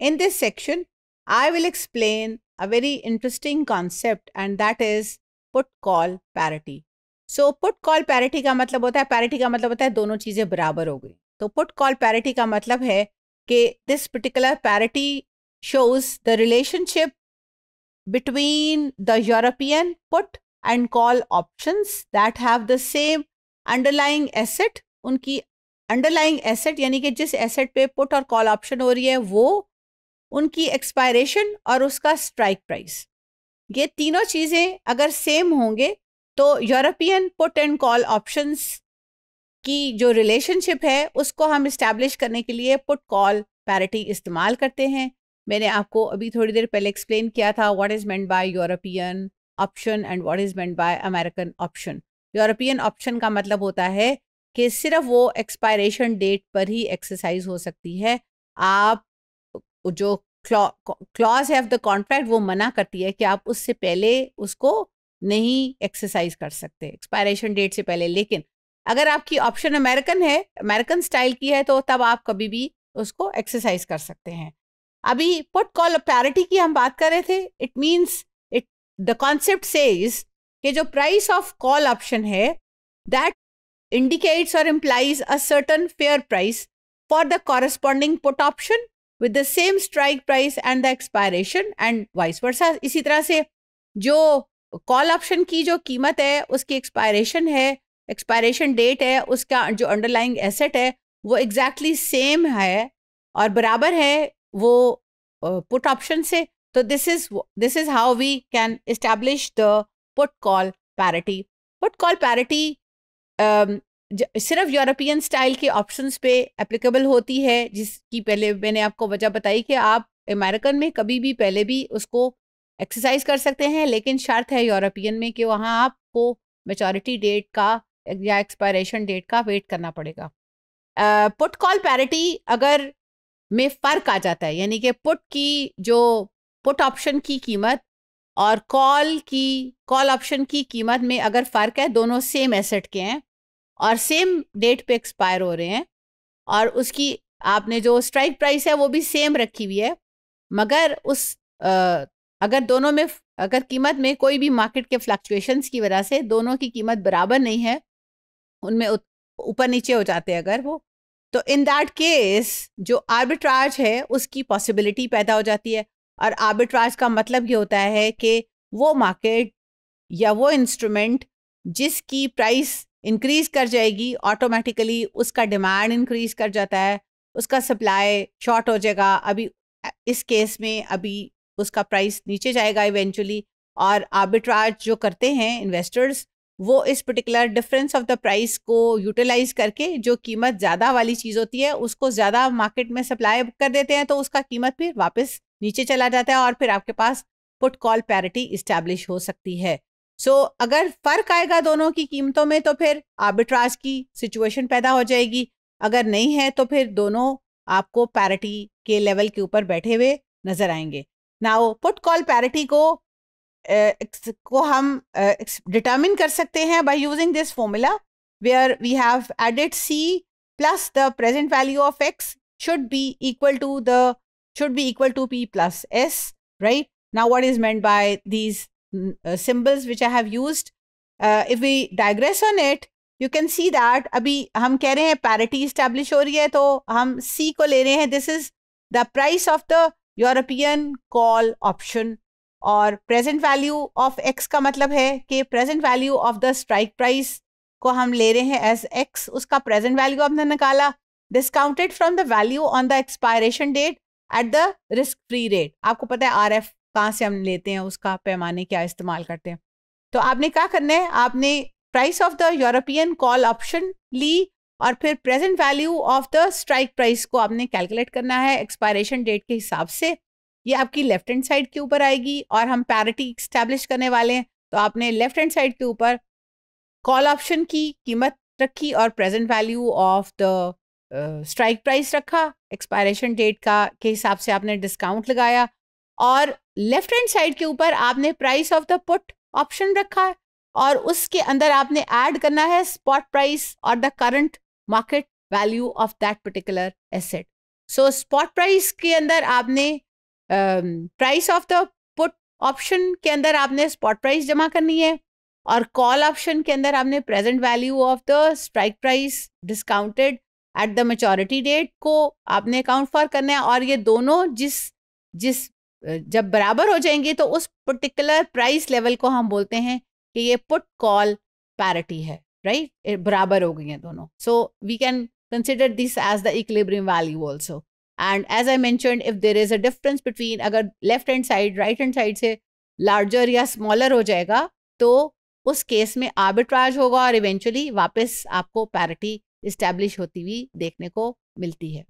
in this section, I will explain a very interesting concept and that is put call parity. So put call parity का मतलब होता है parity का मतलब होता है दोनों चीज़ें बराबर हो गई तो put call parity का मतलब है कि this particular parity shows the relationship between the European put and call options that have the same underlying asset उनकी अंडरलाइंग एसेट यानी कि जिस एसेट पे पुट और कॉल ऑप्शन हो रही है वो उनकी एक्सपायरेशन और उसका स्ट्राइक प्राइस ये तीनों चीज़ें अगर सेम होंगे तो European put and call options की जो रिलेशनशिप है, उसको हम इस्टेब्लिश करने के लिए पुट कॉल पैरिटी इस्तेमाल करते हैं। मैंने आपको अभी थोड़ी देर पहले एक्सप्लेन किया था what is meant by European option and what is meant by American option European option का मतलब होता है कि सिर्फ़ वो एक्सपायरेशन डेट पर ही एक्सरसाइज हो सकती है। आप जो क्लॉज है ऑफ़ द कॉन्ट्रैक्ट, वो मना करती है कि आप उससे पहले उसको नहीं एक्सरसाइज कर सकते, एक्सपायरेशन डेट से पहले। लेकिन अगर आपकी ऑप्शन अमेरिकन है, अमेरिकन स्टाइल की है तो तब आप कभी भी उसको एक्सरसाइज कर सकते हैं। अभी पुट कॉल पैरिटी की हम बात कर रहे थे, it means it, the concept says कि जो प्राइस ऑफ़ कॉल ऑप्शन है, that indicates or implies a certain fair price for the corresponding put option with the same strike price and the expiration and vice versa इसी तरह से जो call option की जो कीमत है उसकी एक्सपायरेशन है एक्सपायरेशन डेट है उसका जो अंडरलाइंग एसेट है वो एग्जैक्टली exactly सेम है और बराबर है वो पुट uh, ऑप्शन से। तो this is this is how we can establish the put call parity put call parity सिर्फ़ यूरोपियन स्टाइल के ऑप्शंस पे एप्लीकेबल होती है, जिसकी पहले मैंने आपको वजह बताई कि आप अमेरिकन में कभी भी पहले भी उसको एक्सरसाइज कर सकते हैं, लेकिन शर्त है यूरोपियन में कि वहाँ आपको मेचोरिटी डेट का या एक्सपायरेशन डेट का वेट करना पड़ेगा। पुट कॉल पैरिटी अगर में फ़र्क आ जाता है, यानी कि पुट की जो पुट ऑप्शन की कीमत और कॉल की कॉल ऑप्शन की कीमत में अगर फ़र्क है, दोनों सेम एसेट के हैं और सेम डेट पे एक्सपायर हो रहे हैं और उसकी आपने जो स्ट्राइक प्राइस है वो भी सेम रखी हुई है। मगर उस आ, अगर दोनों में अगर कीमत में कोई भी मार्केट के फ्लक्चुएशंस की वजह से दोनों की कीमत बराबर नहीं है उनमें ऊपर नीचे हो जाते हैं अगर वो तो इन दैट केस जो आर्बिट्राज है उसकी पॉसिबिलिटी पैदा हो जाती है। और आर्बिट्राज का मतलब ये होता है कि वो मार्केट या वो इंस्ट्रूमेंट जिसकी प्राइस इंक्रीज कर जाएगी ऑटोमेटिकली उसका डिमांड इंक्रीज कर जाता है, उसका सप्लाई शॉर्ट हो जाएगा। अभी इस केस में अभी उसका प्राइस नीचे जाएगा इवेंचुअली और आर्बिट्राज जो करते हैं इन्वेस्टर्स वो इस particular difference of the price को यूटिलाइज करके जो कीमत ज़्यादा वाली चीज़ होती है, उसको ज़्यादा मार्केट में सप्लाई कर देते हैं तो उसका कीमत फिर वापस नीचे चला जाता है और फिर आपके पास पुट कॉल पैरिटी इस्टेब्लिश हो सकती है। सो so, अगर फ़र्क आएगा दोनों की कीमतों में तो फिर आर्बिट्राज की सिचुएशन पैदा हो जाएगी। अगर नहीं है तो फिर दोनों आपको पैरिटी के लेवल के ऊपर बैठे हुए नज़र आएँगे। नाउ पुट कॉल पैरिटी को को हम डिटर्मिन कर सकते हैं by using this formula where we have added C plus the present value of X should be equal to the should be equal to P plus S right now what is meant by these symbols which I have used. Uh, if we digress on you can see that अभी हम कह रहे हैं parity establish हो रही है तो हम C को ले रहे हैं this is the price of the European call option और present value of X का मतलब है कि present value of the strike price को हम ले रहे हैं as X उसका present value हमने निकाला discounted from the value on the expiration date at the risk free rate आपको पता है RF कहाँ से हम लेते हैं, उसका पैमाने क्या इस्तेमाल करते हैं। तो आपने क्या करना है, आपने price of the European call option ली और फिर present value of the strike price को आपने कैलकुलेट करना है एक्सपायरेशन डेट के हिसाब से। ये आपकी लेफ़्ट हैंड साइड के ऊपर आएगी और हम पैरिटी स्टैब्लिश करने वाले हैं। तो आपने लेफ़्ट हैंड साइड के ऊपर कॉल ऑप्शन की कीमत रखी और present value of the strike price रखा एक्सपायरेशन डेट का, के हिसाब से आपने डिस्काउंट लगाया और लेफ़्ट हैंड साइड के ऊपर आपने price of the put option रखा है और उसके अंदर आपने ऐड करना है स्पॉट प्राइस और the current market value of that particular asset. So spot price के अंदर आपने price of the put option के अंदर आपने स्पॉट प्राइस जमा करनी है और कॉल ऑप्शन के अंदर आपने present value of the strike price discounted at the maturity date को आपने अकाउंट फॉर करना है और ये दोनों जिस जिस जब बराबर हो जाएँगे तो उस पर्टिकुलर प्राइस लेवल को हम बोलते हैं कि ये पुट कॉल पैरिटी है राइट right? बराबर हो गई हैं दोनों। So we can consider this as the equilibrium value also and as I mention if there is a difference between अगर left hand side right hand side से larger या smaller हो जाएगा तो उस केस में आर्बिट्राज होगा और इवेंचुअली वापस आपको पैरिटी इस्टेब्लिश होती हुई देखने को मिलती है।